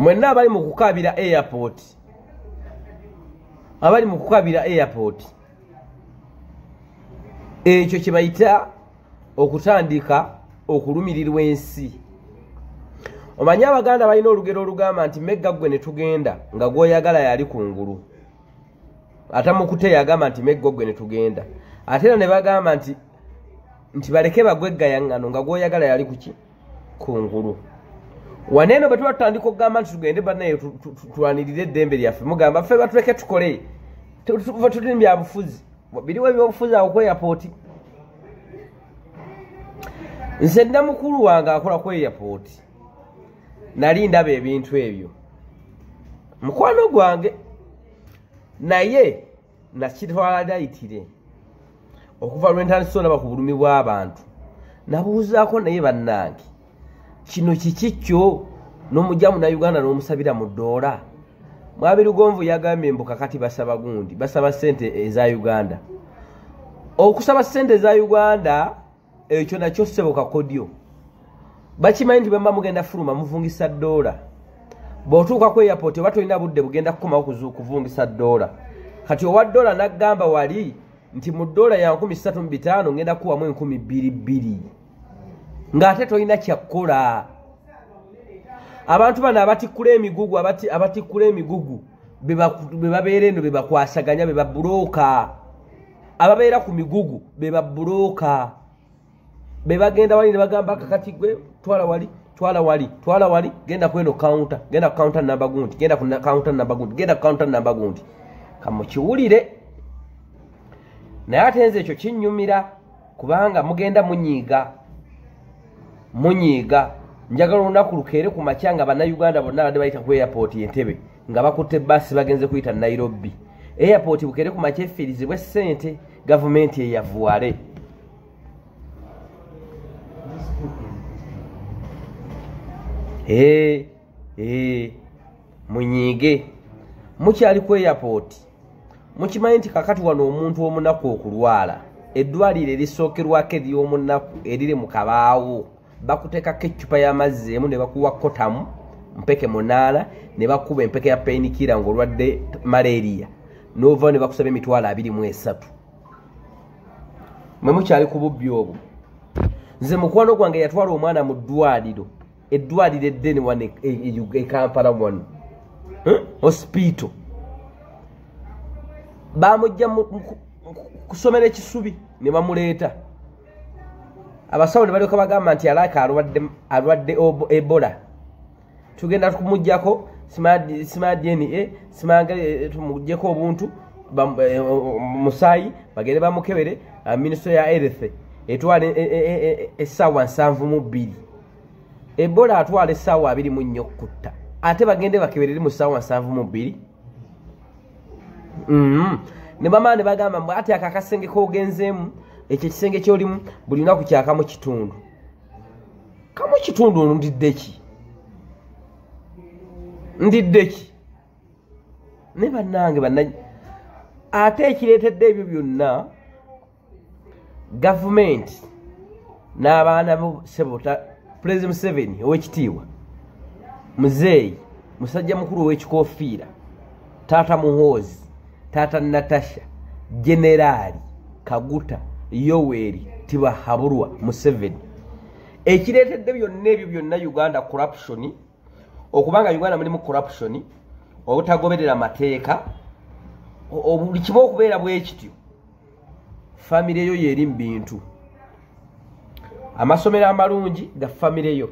mwenna abali mu kukabira airport. Abali mu kukabira airport. Ekyo kye bayita okutandika okulumirirwa ensi. Omanyi abaganda balina olugero olugamba nti megga gwe ne tugenda nga gwoyagala yali kungulu. Ate mukute yagamba nti megga gwe ne tugenda. Ate era ne bagamba nti nti baleke bagweggayaŋŋano nga gwoyagala yali kuki? Kungulu waneeno bwe tuba tutandika okugamba nti tugende bannaye tulwanirire eddembe lyaffe. Mugamba ffe batuleke tukole. Tuva tuli byabufuzi biriwo ebyobufuzi awo airport. Nze nina mukulu wange akola airport. Nali ndaba ebintu ebyo. Mukwano gwange naye nakitwala dayitire okuva lwentandisa olaba ku bulumi bw'abantu. Nabuuzaako naye bannange kino kiki kyo n'omujja munauganda n'omusabira mu ddoola. Mwabirugonvu yagambye mbu kakati basaba gundi basaba ssente eza uganda. Okusaba ssente eza uganda ekyo nakyo ssebo kakodyo bakimanyi nti bwemba mugenda fuluma muvungisa ddoola. Bw'otuuka ku airport oba tolina budde bugenda kukomawo kuvungisa ddoola. Kati owa ddoola naggamba wali nti mu ddoola ya 35 ngenda kuwamu 22 ng'ate tolina kyakkola abantu bano abatikkula emigugu abatikkula emigugu be babeera eno be bakwasaganya be babulooka ababeera ku migugu be babulooka be bagenda wali ne bagamba kakati gwe twala wali twala wali twala wali genda kweno counter genda ku counter namba gundi genda ku counter namba gundi genda ku counter namba gundi. Kamukiwulire naye ate nze ekyo kinnyumira kubanga mugenda munyiiga munyiiga njagala olunaku lukeere ku makya nga bannayuganda bonna badde bayita ku airport entebe nga bakutte baasi bagenze kuyita nairobi. Airport bukeere ku makya efiirizibwe ssente gavumenti eyavuwale. Ee ee munyiige mukyali ku airport mukimanyi nti kakati wano omuntu omunaku okulwala eddwaliro erisookerwako ery'omunaku eriri mu kabaawo bakuteekako eccupa y'amazzi emu ne bakuwa kotamu mpeke munaana ne bakuba empeke ya painikira ng'olwadde malaria. N'ovao ne bakusaba emitwalo abiri mu esatu. Mwe mukyali ku bubbi obwo nze mukwano gwange yatwala omwana mu ddwaliro eddwaliro eddene wano ekampala wano hospital. Bamujja kusomera ekisubi ne bamuleeta abasawo ne balyoka bagamba nti alaaka alwadde ebola. Tugenda kumugjako simadna tumugjeko obuntu musaayi bagende bamukebere minisito ya erethe etwala essaawa nsanvu mu bbiri. Ebola atwala essaawa abiri mu nnyo kutta ate bagende bakeberere mu ssaawa nsanvu mu bbiri. Ne bamala ne bagamba mbw ate ako akasenge kogenzeemu ekyo ekisenge kyolimu buli lunaku kyakamu kitundu. Kamu kitundu ono ndidde ki? Ndidde ki? Ne bannange banna ate ekireetedde ebyo byonna gavumenti n'abaana sebota pulezida museveni ow'ekitiibwa muzeeyi musajja mukulu ow'ekikoofiira taata muhoozi taata natasha generaali kaguta yoweri tibahabulwa museveni. Ekireetedde byonna ebyo byonna uganda corruption okubanga uganda mulimu corruption obutagoberera mateeka buli kimu okubeera bwe kityo. Famire yo yeri mu bintu. Amasomero amalungi ga famire yo.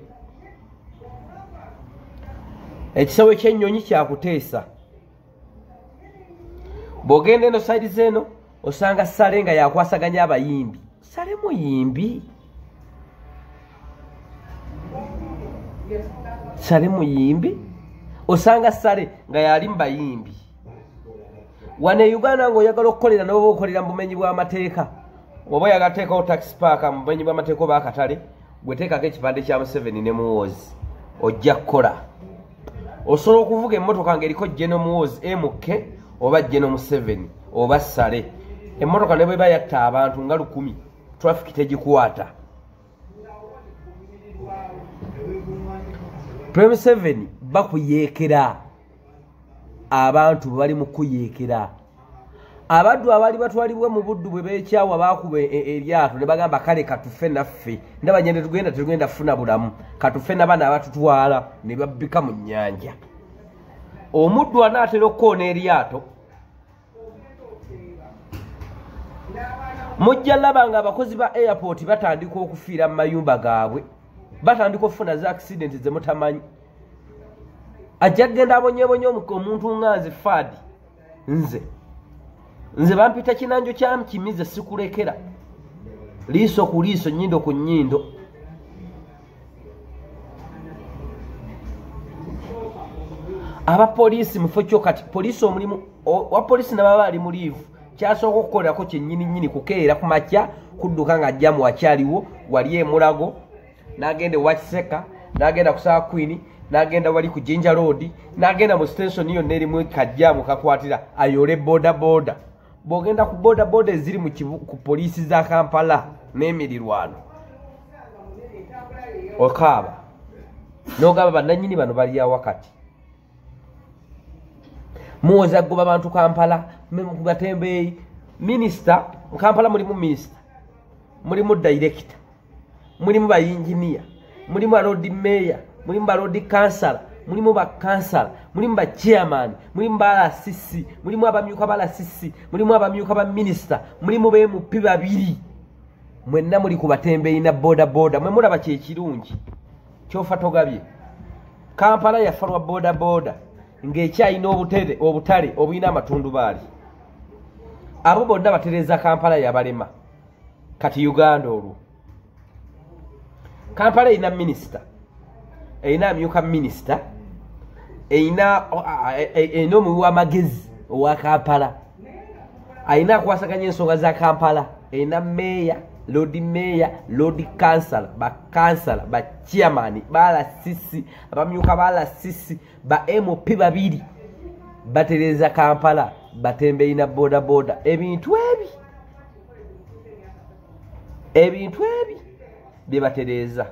Ekisawo ekyennyonyi kyakuteesa bw'ogenda eno saidi zeeno osanga sale nga yakwasaganya abayimbi. Sale muyimbi. Sale muyimbi. Osanga sale nga yali mubayimbi wano e uganda ngaoyagala okukolera noba okolera mu bumenyi bw'amateeka oba oyagateekawo taxi paaka mu bumenyi bw'amateeka oba akatale gweteekako ekipande kya museveni ne muwoozi ojja kukola. Osobola okuvuga emmotoka ngaeriko geno muwoozi mk oba geno museveni oba sale emmotoka ne bweba yatta abantu nga lukumi traffic tegikwata prime 7 bakuyeekera. Abantu bali mu kuyeekera. Abaddu abaali batwalibwa mu buddu bwe beekyawa baakuba e- eryato ne bagamba kale katufe naffe. Ndaba nyende tugenda tetugenda kufuna bulamu. Katufe nabana abatutwala ne babbika mu nnyanja. Omuddu anaatera okukoona eryato mujja laba nga abakozi ba airport batandika okufiira mu mayumba gaabwe. Batandika okufuna za accident zemutamanyi ajja kgenda abonyebonye omu- omuntu nga nze faadi nze. Nze bampita kinanjo kyamkimize sikulekera. Liiso ku liiso nyindo ku nyindo abapoliisi mufo kyo kati poliisi omulimu o- wa poliisi nababa ali mu liivu kyasooka okukolerako kyennyini nyini kukeera ku makya kudduka nga ajjamu wakyaliwo wali emulago n'agenda ewakiseka n'agenda ku saa queen n'agenda wali ku jinja road n'agenda mu station yonna erimu kajjamu kakwatira ayole boda bw'ogenda ku boda eziri mu ku poliisi za kampala n'emirirwano. Okaaba. N'ogamba bannanyini bano bali awakati muwoza goba bantu kampala batembeeyi minisita mu kampala mulimu minisita mulimu dayirekita mulimu bayinginiya mulimu balodi meya mulimu balodi kansala mulimu bakansala mulimu bachairman mulimu ba rcc mulimu abamyuka ba rcc mulimu abamyuka ba minisita mulimu bemupi babiri. Mwenna muli ku batembeeyi na boda boda mwe mulaba kyekirungi kyofa togabye. Kampala yafa lwa boda boda ng'ekyalina obutere obutale obulina amatundubaali abo bonna batereeza kampala yabalema kati uganda olwo. Kampala erina minisita erina amyuka minisita erina erina omuwi w'amagezi owa kampala alina akwasaganya ensonga za kampala erina meeya lodi meeya lodi kansala bakansala bachairmani balasisi abamyuka balasisi ba mp babiri batereeza kampala batembeeyi na boda ebintu ebi ebintu ebi byebatereeza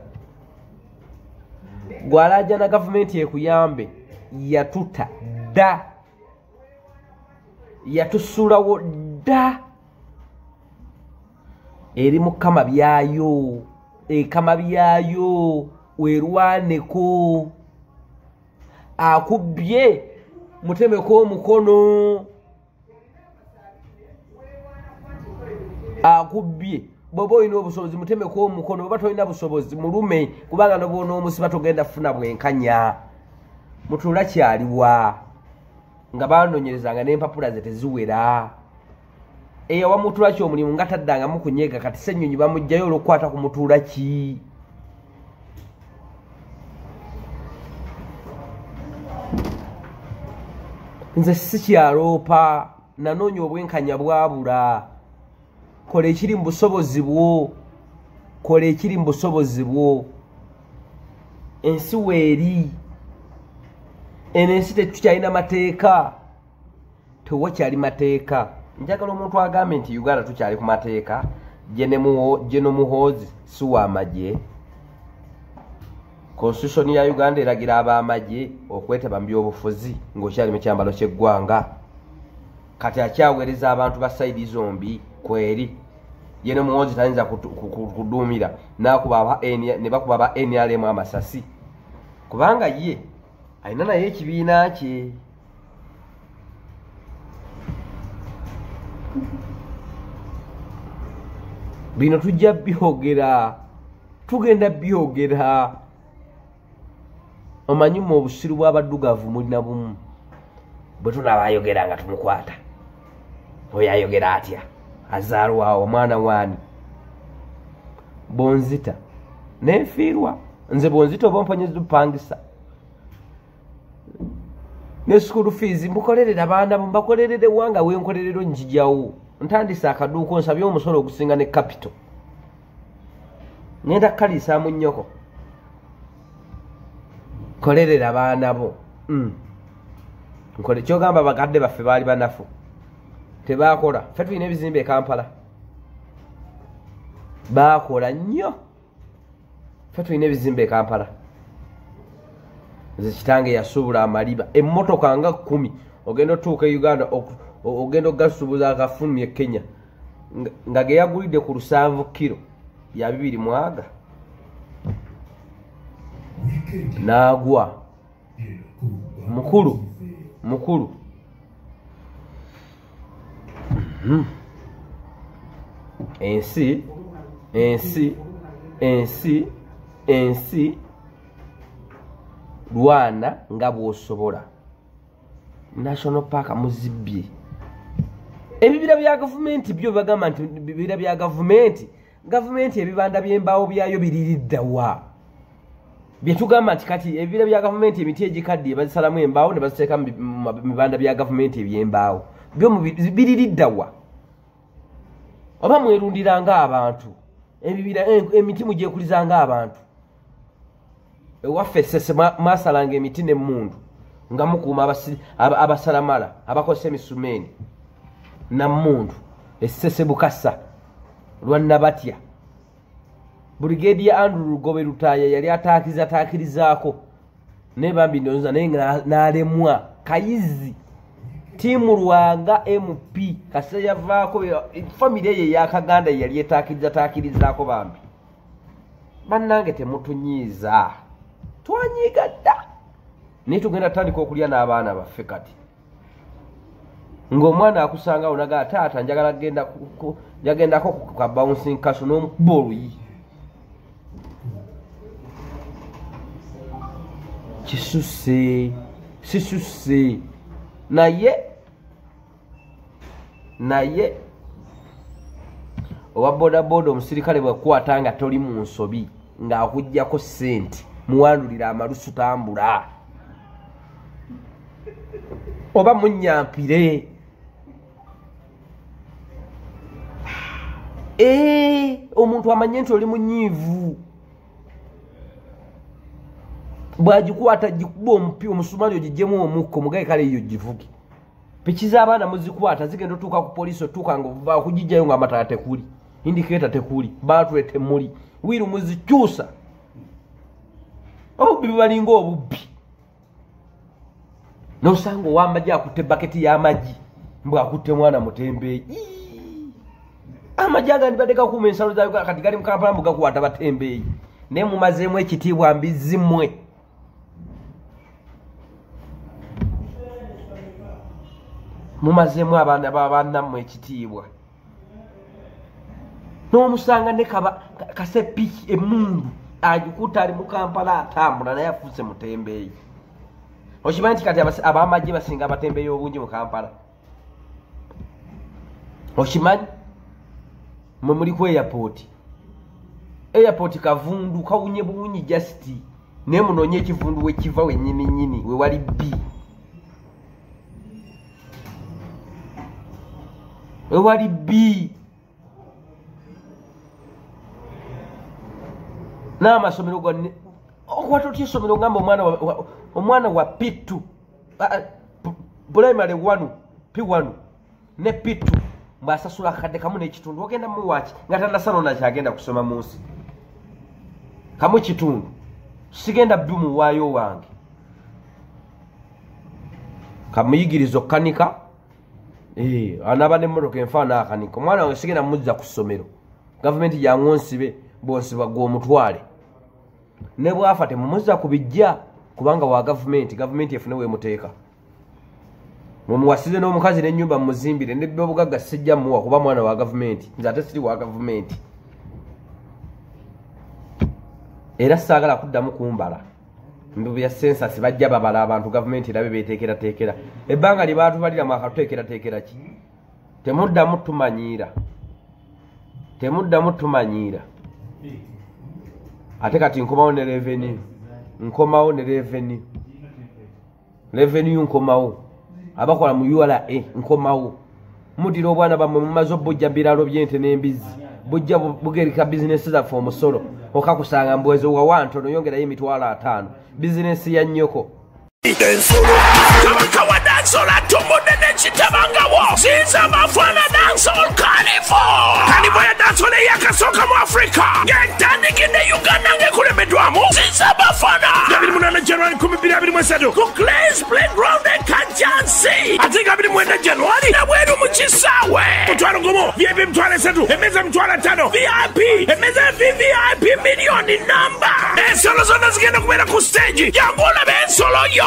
gwalaja na gavumenti ekuyambe yatuta dda yatusulawo dda eri mukama byayo. Ekama byayo werwaneko. Akubbye mutemeko omukono. Akubbye bwoba olina obusobozi mutemeko omukono bweba tolina busobozi mulume kubanga nobona omusiba togenda kufuna bwenkanya mutuula kyaliwa nga banonyerezanga n'empapula ze teziwera eyawa mutuula ki omulimu nga taddangamu kunyega kati senyonyi bamugjayo olwokukwata ku mutuula ki? Nze sikyaloopa nanoonya obwenkanya bwabula. Kola ekiri mu busobozi bwo kola ekiri mu busobozi bwo. Ensi weeri eno ensi tetukyalina mateeka tewakyali mateeka njagala omuntu agambe nti uganda tukyali ku mateeka geno muhoozi si wamagye constitution ya uganda eragira abamagye okwetaba mu byobufuzi ng'okyali mu kyambalo ky'eggwanga. Kati akyaweereza abantu ba saidi zombi kweri. Yene muwozi tayinza kuduumira ne bakuba ba nrm amasasi. Kubanga ye alina naye ekibiina kye bino tujja byogera tugenda byogera. Omanyi mu obusiru bw'abaddugavu mulina bumu? Bwe tunaba ayogera nga tumukwata. Oyo ayogera atya? Azaalwawo omwana waani? Bonzita. Nenfiirwa nze bonzita oba mponyezi bupangisa ne school fees mbukolerera baana bo mbakolerere wanga wenkolerero njijawo ntandise akaduuka onsabye omusolo ogusinga ne capital ngenda kukaliisaamu nnyoko. Kolerera baana bo. Mm. nkole kyogamba bakadde baffe baali banafu. Tebakola ffe tulina ebizimbe ekampala bakola nnyo. Ffe tulina ebizimbe ekampala nze kitange yasuubula amaliba. Emmotoka nga kumi ogenda otuuka e uganda ogenda ogasuubuza akafulumi e kenya. Nga- nga ge yagulidde ku lusanvu kiro ya bibiri mwaga n'agwa. Mukulu mukulu. Mhm. ensi ensi ensi ensi. Lwana nga bw'osobola. National park muzibbye ebibira bya gavumenti byo bagamba nti bibira bya gavumenti gavumenti ebibanda by'embaawo byayo biririddawa byetugamba nti kati ebibira bya gavumenti emiti egikaddiye bazisalamu embaawo ne baziteeka mu bi- mu bibanda bya gavumenti ebyembaawo. Byo biririddawa oba mwerundira ng'abantu ebibira em- emiti mugyekuliza ng'abantu ewaffe sese mwa- mwasalanga emiti n'emmundu nga mukuuma abasalamala abakozesa emisumeeni nammundu essese bukasa lwannabatya burigedi ya andrew lugobe lutaaya yali ataakirizaataakirizaako naye bambi ndowooza naye nga n'alemwa. Kayizi tiimu lwanga mp kasita yavaako famire ye eyakaganda yali etaakirizaataakirizaako bambi. Bannange temutunyiiza. Twanyiiga dda. Naye tugenda tutandika okulya n'abaana baffe kati ng'omwana akusangawo naga taata njagala genda ku- ku kabouncing kaso n'omukuba oluyi kisusse sisusse naye naye owa bodaboda omusirikale bwekwata nga toli mu nsobi ng'akugjako sente muwandulira amalusu tambula. Oba munyampire omuntu amanye nti oli munyiivu. Bwagikwata gikuba omupi omusumali ogigjemu omukko mugaye kale eyo givuge. Piki z'abaana muzikwata zigenda otuuka ku poliisi otuuka nga okugijjayo nga amatala tekuli indikeeta tekuli baatule temuli wiiru muzikyusa. Obubbi bubalinga obubbi. Nosanga owamagi akutte baketi y'amagi mbw akutte mwana mutembeeyi! Amagi agandi badde gakuuma ensalo za uganda kati gali mukampala mugakwata batembeeyi naye mumazeemu ekitiibwa mbizimwe. Mumazeemu abaana babannammwe ekitiibwa n'omusanga ne kasepiki emundu agikuta ali mu kampala atambula naye afuuse mutembeeyi okimanyi nti kati abamagye basinga abatembeeyi obungi mu kampala? Okimanyi mwe muliku airport. Airport kavundu kawunye buwunyi just naye munoonye ekivundu wekiva wenyini nyini wewali b. Wewali b. N'amasomero gonne okwata oh, otya essomero ogamba omwana wa p2 ah, ah, primary 1 p1 ne p2 bw'asasula akakadde kamu n'ekitundu ogenda muwaaki nga tannasanoona kyagenda kusoma mu nsi kamu kitundu sigenda bbi muwaayo wange kamuyigiriza okukanika eh, anaaba nemmotoka enfaana akanika. Omwana wange sigenda muzza ku ssomero. Gavumenti gyangu nsibe bwonsiba gwomutwale ne bwafa temumuzza ku bijja kubanga wa gavumenti gavumenti efune wemuteeka mumuwasize n'omukazi n'ennyumba mumuzimbire nebyobugagga sijja muwa kuba mwana wa gavumenti nze ate siri wa gavumenti. Era saagala kuddamu kumbala. Mbu bya sensasi bajja babala abantu gavumenti erabe beteekerateekera ebbanga lye baatubaliramu akatuteekerateekera ki? Temuddamu tumanyiira temuddamu tumanyiira ate kati nkomawo ne revenu nkomawo ne revenu revenu nkomawo abakola mu ura nkomawo. Mudira obwana bammwe mumaze obujja biralo byente n'embizi bujja bu- bugereka bizinesi zaffe omusolo. Okakusanga mbweze wawa ntono yongerayo emitwalo ataano. Bizinesi ya nnyoko. Ensolo sola nsola tumbune nechitabanga wo. Siza mafwana dance all zizamafana dansol kalifo kanibwo ya dansol eyakasoka mu afurika ng'entandiki ne uganda muna na January kumibili 2023 mwesadu Kuklaze playground e and ekajansi ate nga 29 January. Na wedu mchisawe mutwalo gumu vip mutwalo esatu Emeza mutwalo tano. Vip emmeza vvip miliyoni number Solo sono nascendo come era costeggi E ancora ben solo io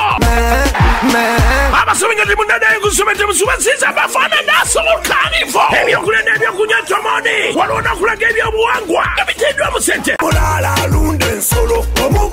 Ma ma sono venuto di mondare con su mettiamo su senza ma fanno nasso l'orcanico E mio culo ne mio cugnato moni Qualora culo che mio muangua Capite due lunde solo come